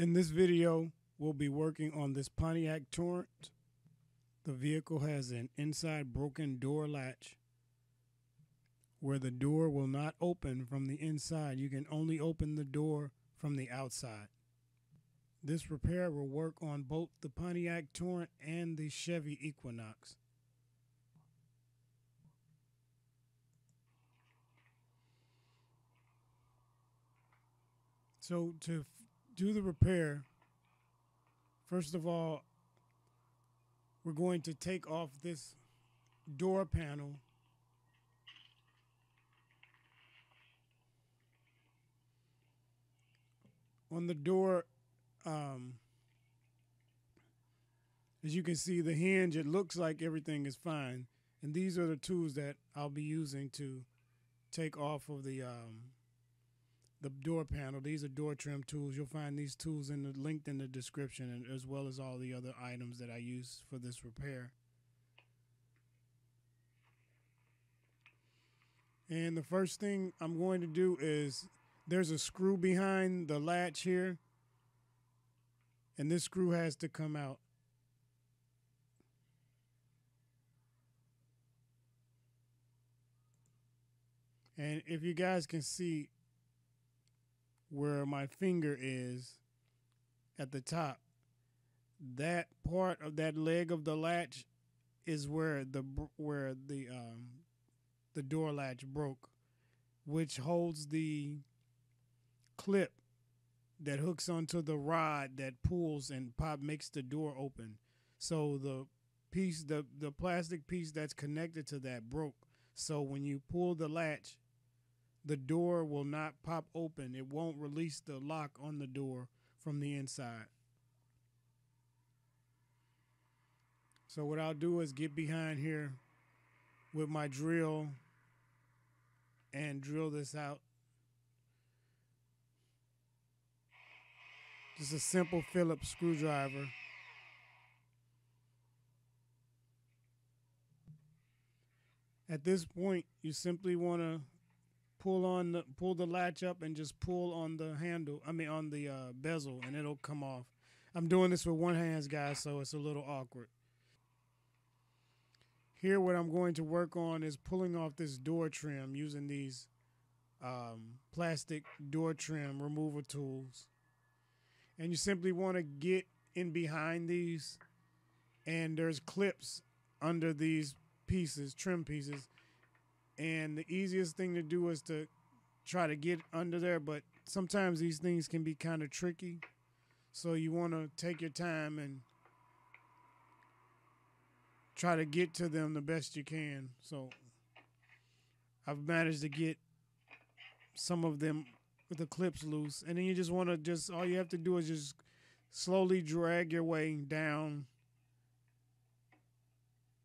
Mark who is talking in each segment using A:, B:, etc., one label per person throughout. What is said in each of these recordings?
A: In this video, we'll be working on this Pontiac Torrent. The vehicle has an inside broken door latch where the door will not open from the inside. You can only open the door from the outside. This repair will work on both the Pontiac Torrent and the Chevy Equinox. So to do the repair, first of all, we're going to take off this door panel. On the door um, as you can see the hinge it looks like everything is fine. And these are the tools that I'll be using to take off of the um, the door panel. These are door trim tools. You'll find these tools in the linked in the description and as well as all the other items that I use for this repair. And the first thing I'm going to do is there's a screw behind the latch here and this screw has to come out. And if you guys can see where my finger is at the top that part of that leg of the latch is where the where the um the door latch broke which holds the clip that hooks onto the rod that pulls and pop makes the door open. So the piece the the plastic piece that's connected to that broke. So when you pull the latch, the door will not pop open. It won't release the lock on the door from the inside. So what I'll do is get behind here with my drill and drill this out. Just a simple Phillips screwdriver. At this point, you simply want to pull on the pull the latch up and just pull on the handle. I mean, on the uh, bezel, and it'll come off. I'm doing this with one hand, guys, so it's a little awkward. Here, what I'm going to work on is pulling off this door trim using these um, plastic door trim removal tools and you simply want to get in behind these and there's clips under these pieces trim pieces and the easiest thing to do is to try to get under there but sometimes these things can be kind of tricky. So you want to take your time and try to get to them the best you can. So i've managed to get some of them with the clips loose, and then you just want to just all you have to do is just slowly drag your way down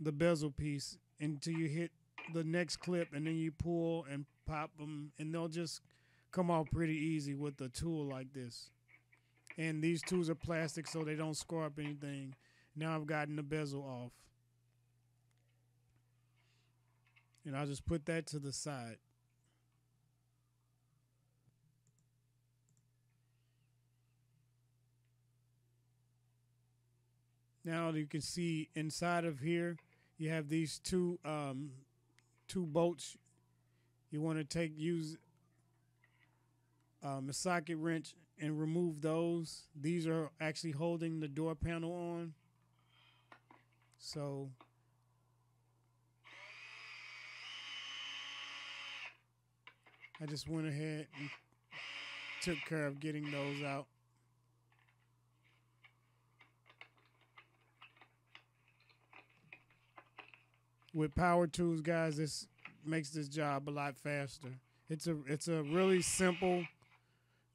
A: the bezel piece until you hit the next clip, and then you pull and pop them, and they'll just come off pretty easy with a tool like this. And these tools are plastic, so they don't score up anything. Now I've gotten the bezel off. And I'll just put that to the side. Now you can see inside of here, you have these two um, two bolts. You want to take use uh, a socket wrench and remove those. These are actually holding the door panel on. So I just went ahead and took care of getting those out. With power tools, guys, this makes this job a lot faster. It's a it's a really simple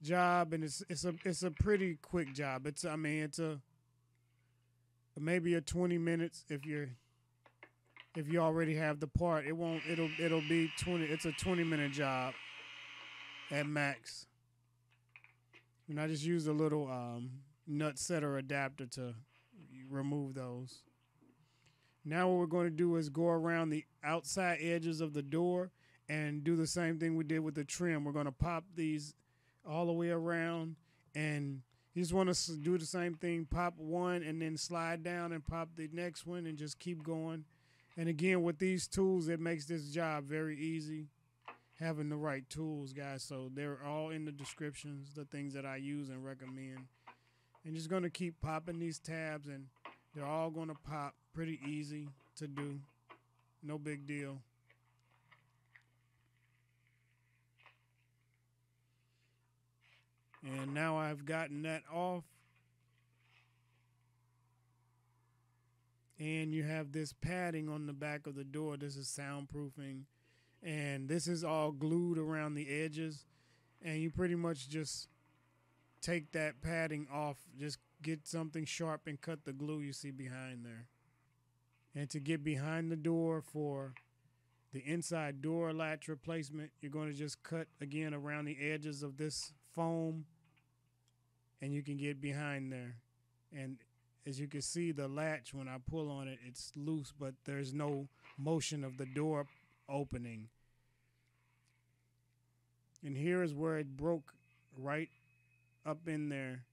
A: job, and it's it's a it's a pretty quick job. It's I mean it's a maybe a twenty minutes if you're if you already have the part. It won't it'll it'll be twenty. It's a twenty minute job at max. And I just use a little um, nut setter adapter to remove those. Now what we're going to do is go around the outside edges of the door and do the same thing we did with the trim. We're going to pop these all the way around and You just want to do the same thing, pop one and then slide down and pop the next one and just keep going. And again, with these tools, it makes this job very easy having the right tools, guys. So they're all in the descriptions, the things that I use and recommend. And just going to keep popping these tabs, and they're all going to pop pretty easy to do. No big deal. And now I've gotten that off. And you have this padding on the back of the door. This is soundproofing. And this is all glued around the edges. And you pretty much just take that padding off. Just get something sharp and cut the glue you see behind there. And to get behind the door for the inside door latch replacement, you're going to just cut again around the edges of this foam and you can get behind there. And as you can see, the latch, when I pull on it, it's loose, but there's no motion of the door opening. And here is where it broke right up in there.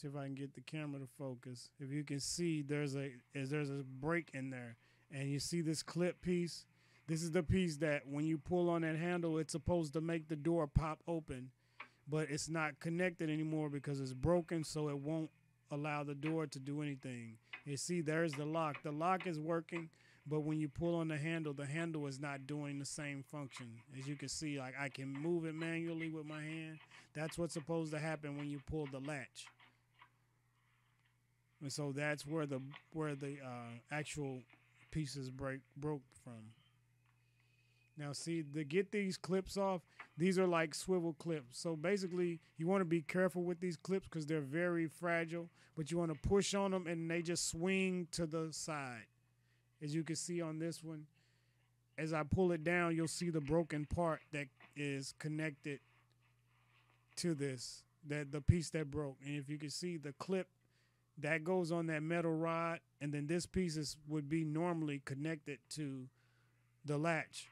A: See if I can get the camera to focus. If you can see, there's a is there's a break in there, and you see this clip piece. This is the piece that when you pull on that handle, it's supposed to make the door pop open but it's not connected anymore because it's broken, so it won't allow the door to do anything. You see, there's the lock. The lock is working, but when you pull on the handle, the handle is not doing the same function. As you can see, like I can move it manually with my hand. That's what's supposed to happen when you pull the latch. And so that's where the where the uh, actual pieces break broke from. Now, see, to get these clips off, these are like swivel clips. So basically, you want to be careful with these clips because they're very fragile, but you want to push on them and they just swing to the side. As you can see on this one, as I pull it down, you'll see the broken part that is connected to this, that the piece that broke. And if you can see the clip that goes on that metal rod, and then this piece is, would be normally connected to the latch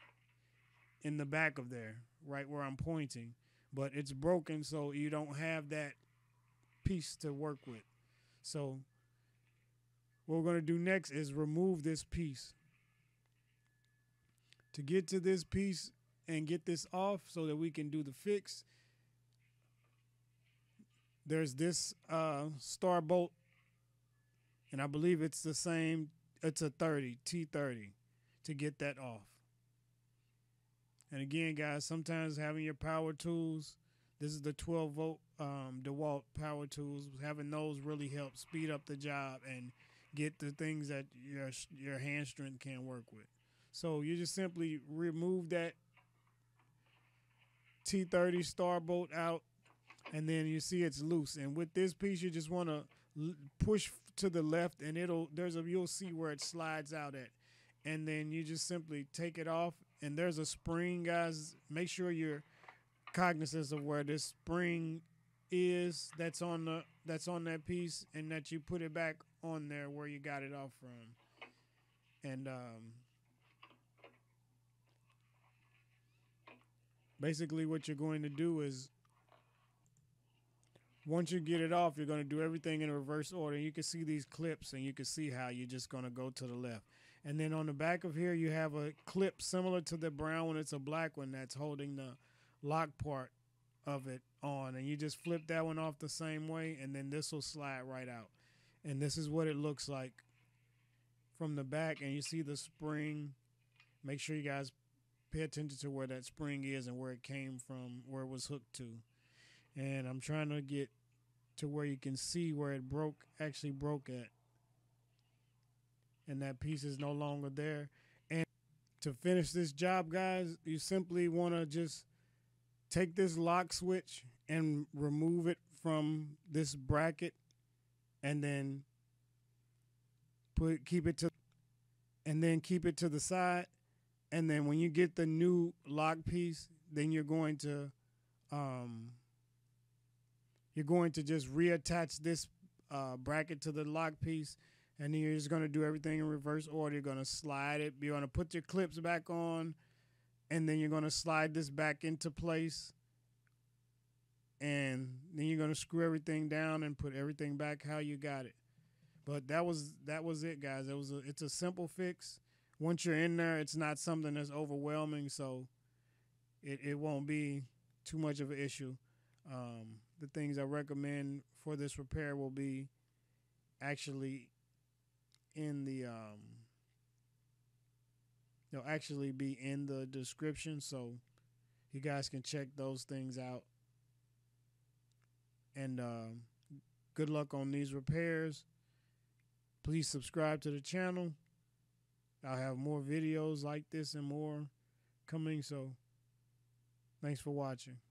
A: in the back of there, right where I'm pointing, but it's broken, so you don't have that piece to work with. So what we're going to do next is remove this piece. To get to this piece and get this off so that we can do the fix, there's this uh, star bolt, and I believe it's the same, it's a 30, T30, to get that off. And again, guys, sometimes having your power tools, this is the 12 volt um, DeWalt power tools, having those really help speed up the job and get the things that your your hand strength can't work with. So you just simply remove that T30 star bolt out, and then you see it's loose. And with this piece, you just want to push to the left, and it'll there's a you'll see where it slides out at, and then you just simply take it off and there's a spring, guys. Make sure you're cognizant of where this spring is that's on the that's on that piece and that you put it back on there where you got it off from. And um basically what you're going to do is once you get it off, you're going to do everything in reverse order. You can see these clips and you can see how you're just going to go to the left. And then on the back of here, you have a clip similar to the brown one. It's a black one that's holding the lock part of it on. And you just flip that one off the same way, and then this will slide right out. And this is what it looks like from the back. And you see the spring. Make sure you guys pay attention to where that spring is and where it came from, where it was hooked to. And I'm trying to get to where you can see where it broke, actually broke at and that piece is no longer there. And to finish this job, guys, you simply want to just take this lock switch and remove it from this bracket and then put keep it to and then keep it to the side and then when you get the new lock piece then you're going to um, you're going to just reattach this uh, bracket to the lock piece and then you're just going to do everything in reverse order. You're going to slide it. You're going to put your clips back on, and then you're going to slide this back into place. And then you're gonna screw everything down and put everything back how you got it. But that was that was it, guys. It was a, it's a simple fix. Once you're in there, it's not something that's overwhelming, so it, it won't be too much of an issue. Um, the things I recommend for this repair will be actually in the um, they'll actually be in the description, so you guys can check those things out. And uh, good luck on these repairs. Please subscribe to the channel. I'll have more videos like this and more coming. So thanks for watching.